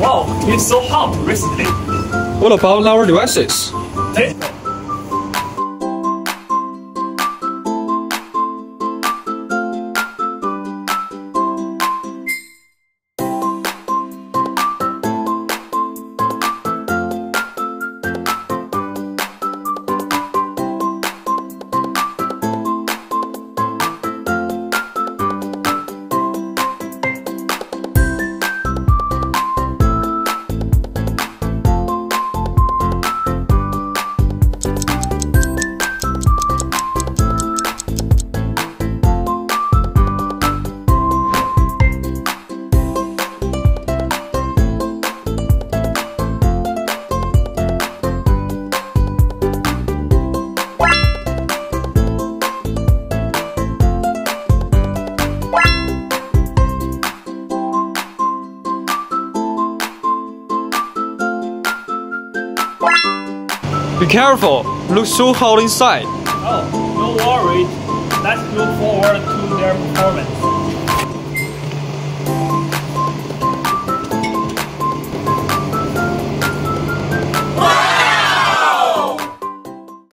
Wow, it's so hot recently. What about our devices? Hey. Be careful, looks so hot inside. Oh, no worries. Let's look forward to their performance.